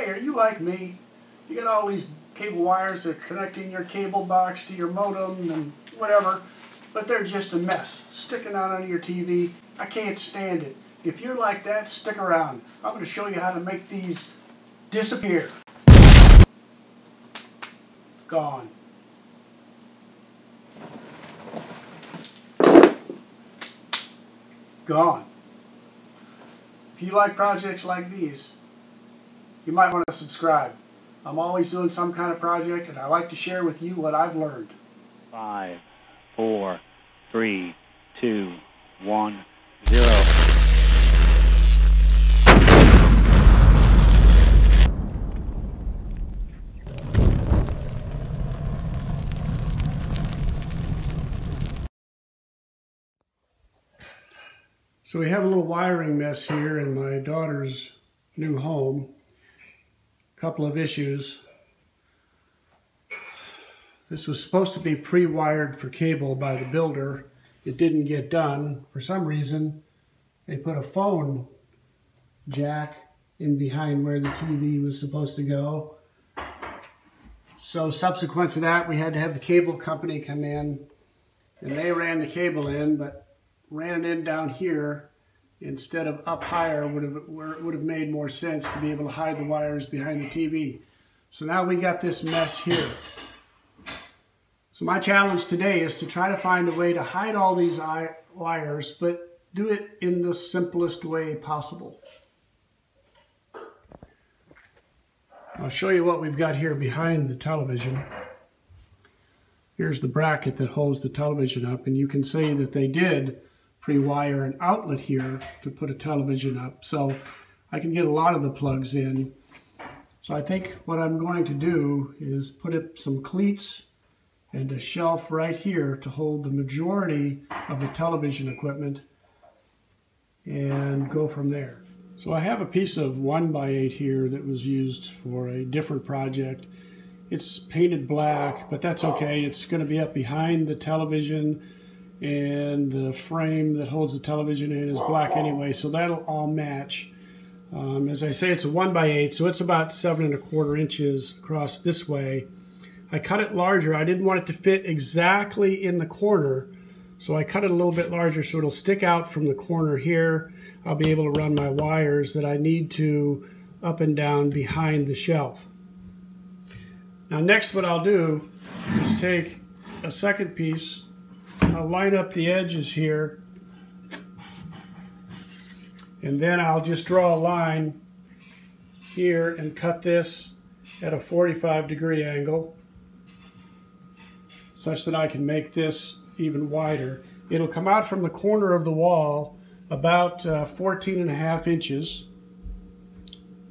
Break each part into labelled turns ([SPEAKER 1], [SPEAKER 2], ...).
[SPEAKER 1] Hey, are you like me? You got all these cable wires that are connecting your cable box to your modem and whatever, but they're just a mess, sticking out on your TV. I can't stand it. If you're like that, stick around. I'm going to show you how to make these disappear. Gone. Gone. If you like projects like these, you might want to subscribe. I'm always doing some kind of project and I like to share with you what I've learned.
[SPEAKER 2] Five, four, three, two, one, zero.
[SPEAKER 1] So we have a little wiring mess here in my daughter's new home. Couple of issues. This was supposed to be pre-wired for cable by the builder. It didn't get done. For some reason, they put a phone jack in behind where the TV was supposed to go. So subsequent to that, we had to have the cable company come in and they ran the cable in, but ran it in down here instead of up higher would have would have made more sense to be able to hide the wires behind the TV. So now we got this mess here. So my challenge today is to try to find a way to hide all these wires, but do it in the simplest way possible. I'll show you what we've got here behind the television. Here's the bracket that holds the television up, and you can see that they did pre-wire an outlet here to put a television up. So I can get a lot of the plugs in. So I think what I'm going to do is put up some cleats and a shelf right here to hold the majority of the television equipment and go from there. So I have a piece of 1 by 8 here that was used for a different project. It's painted black, but that's okay. It's going to be up behind the television and the frame that holds the television in is black anyway, so that'll all match. Um, as I say, it's a 1 by 8 so it's about 7 and a quarter inches across this way. I cut it larger. I didn't want it to fit exactly in the corner, so I cut it a little bit larger so it'll stick out from the corner here. I'll be able to run my wires that I need to up and down behind the shelf. Now next what I'll do is take a second piece I'll line up the edges here and then I'll just draw a line here and cut this at a 45 degree angle such that I can make this even wider. It'll come out from the corner of the wall about uh, 14 and a half inches.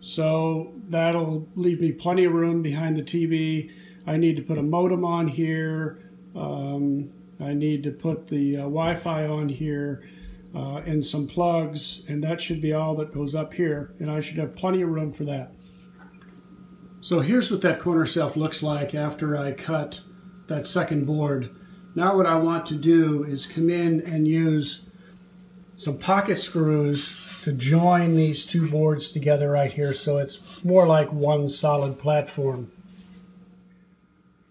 [SPEAKER 1] So that'll leave me plenty of room behind the TV. I need to put a modem on here. Um, I need to put the uh, Wi-Fi on here uh, and some plugs and that should be all that goes up here and I should have plenty of room for that. So here's what that corner shelf looks like after I cut that second board. Now what I want to do is come in and use some pocket screws to join these two boards together right here so it's more like one solid platform.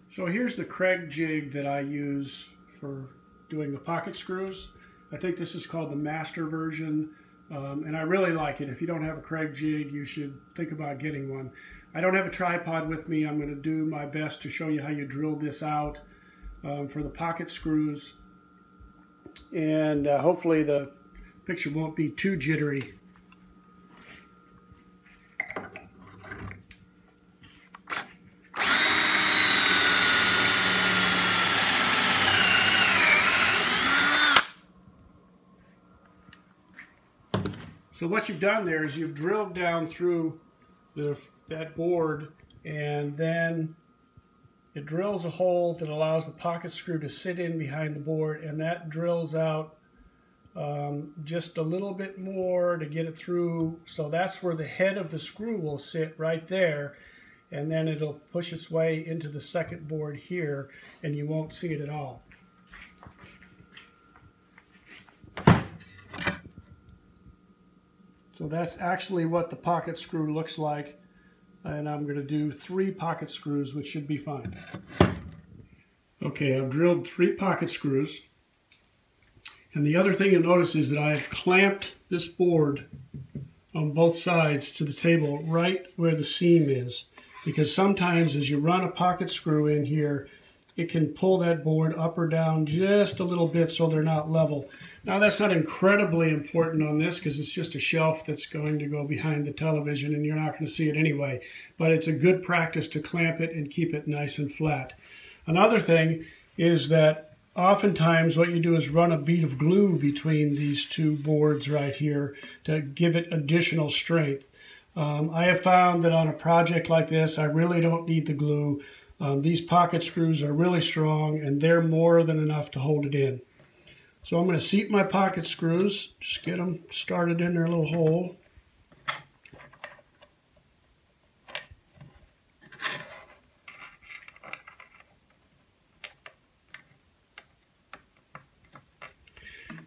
[SPEAKER 1] So here's the Kreg jig that I use for doing the pocket screws. I think this is called the master version, um, and I really like it. If you don't have a Kreg jig, you should think about getting one. I don't have a tripod with me. I'm going to do my best to show you how you drill this out um, for the pocket screws, and uh, hopefully the picture won't be too jittery. So what you've done there is you've drilled down through the, that board and then it drills a hole that allows the pocket screw to sit in behind the board and that drills out um, just a little bit more to get it through. So that's where the head of the screw will sit right there and then it'll push its way into the second board here and you won't see it at all. So that's actually what the pocket screw looks like and I'm going to do three pocket screws, which should be fine. Okay, I've drilled three pocket screws. And the other thing you'll notice is that I've clamped this board on both sides to the table right where the seam is. Because sometimes as you run a pocket screw in here, it can pull that board up or down just a little bit so they're not level. Now that's not incredibly important on this because it's just a shelf that's going to go behind the television and you're not going to see it anyway. But it's a good practice to clamp it and keep it nice and flat. Another thing is that oftentimes what you do is run a bead of glue between these two boards right here to give it additional strength. Um, I have found that on a project like this, I really don't need the glue. Um, these pocket screws are really strong and they're more than enough to hold it in. So I'm going to seat my pocket screws, just get them started in their little hole.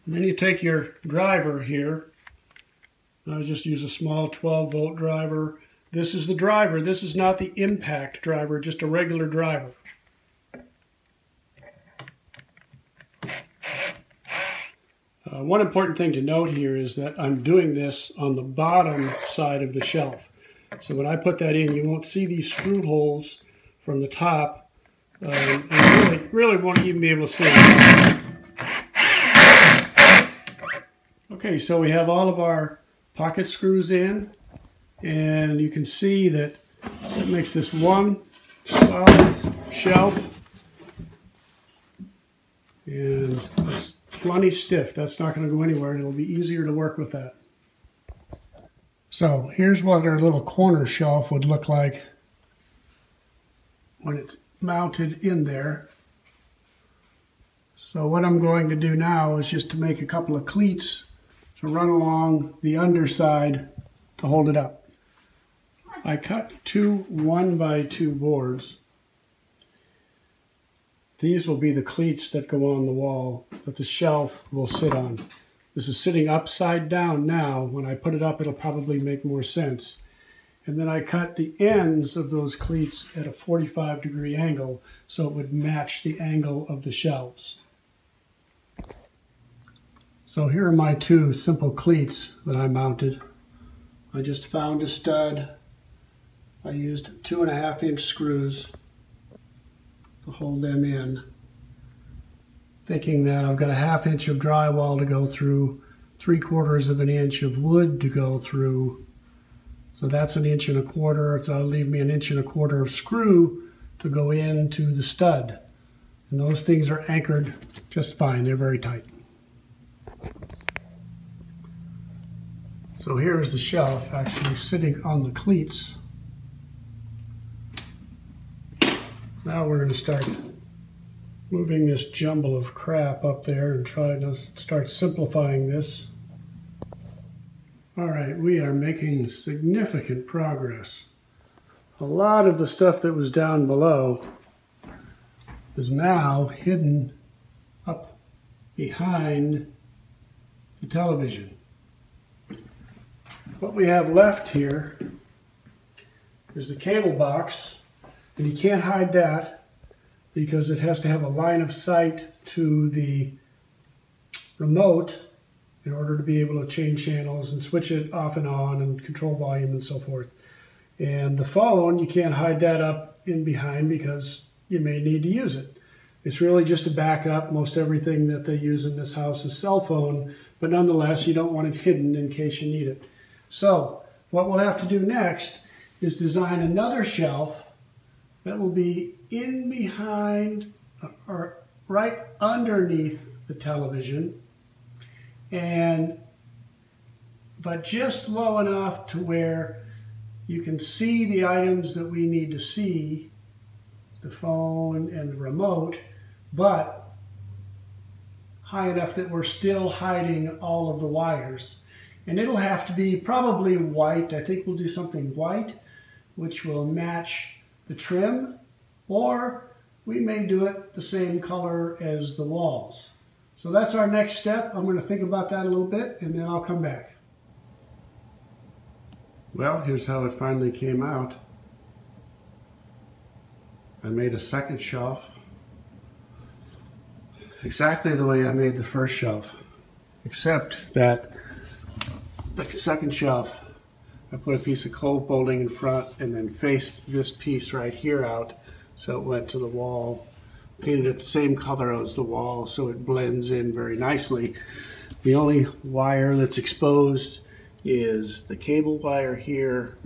[SPEAKER 1] And then you take your driver here. I just use a small 12 volt driver. This is the driver. This is not the impact driver, just a regular driver. Uh, one important thing to note here is that I'm doing this on the bottom side of the shelf. So when I put that in, you won't see these screw holes from the top. Um, and really, really won't even be able to see it. Okay, so we have all of our pocket screws in. And you can see that that makes this one solid shelf. And it's plenty stiff. That's not going to go anywhere. It'll be easier to work with that. So here's what our little corner shelf would look like when it's mounted in there. So what I'm going to do now is just to make a couple of cleats to run along the underside to hold it up. I cut two one by two boards. These will be the cleats that go on the wall that the shelf will sit on. This is sitting upside down now. When I put it up, it'll probably make more sense. And then I cut the ends of those cleats at a 45 degree angle so it would match the angle of the shelves. So here are my two simple cleats that I mounted. I just found a stud. I used two and a half inch screws to hold them in. Thinking that I've got a half inch of drywall to go through, three quarters of an inch of wood to go through. So that's an inch and a quarter. So that'll leave me an inch and a quarter of screw to go into the stud. And those things are anchored just fine. They're very tight. So here's the shelf actually sitting on the cleats. Now we're going to start moving this jumble of crap up there and try to start simplifying this. All right, we are making significant progress. A lot of the stuff that was down below is now hidden up behind the television. What we have left here is the cable box and you can't hide that because it has to have a line of sight to the remote in order to be able to change channels and switch it off and on and control volume and so forth. And the phone, you can't hide that up in behind because you may need to use it. It's really just a backup. Most everything that they use in this house is cell phone, but nonetheless, you don't want it hidden in case you need it. So what we'll have to do next is design another shelf that will be in behind uh, or right underneath the television. And but just low enough to where you can see the items that we need to see the phone and the remote but high enough that we're still hiding all of the wires. And it'll have to be probably white. I think we'll do something white which will match the trim, or we may do it the same color as the walls. So that's our next step. I'm going to think about that a little bit and then I'll come back. Well, here's how it finally came out. I made a second shelf exactly the way I made the first shelf, except that the second shelf, I put a piece of cove molding in front and then faced this piece right here out so it went to the wall. Painted it the same color as the wall so it blends in very nicely. The only wire that's exposed is the cable wire here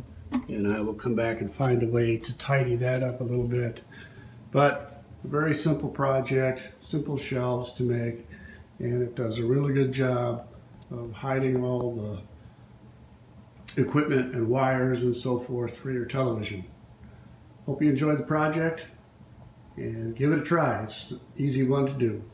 [SPEAKER 1] and I will come back and find a way to tidy that up a little bit. But a very simple project, simple shelves to make, and it does a really good job of hiding all the equipment and wires and so forth for your television. Hope you enjoyed the project and give it a try. It's an easy one to do.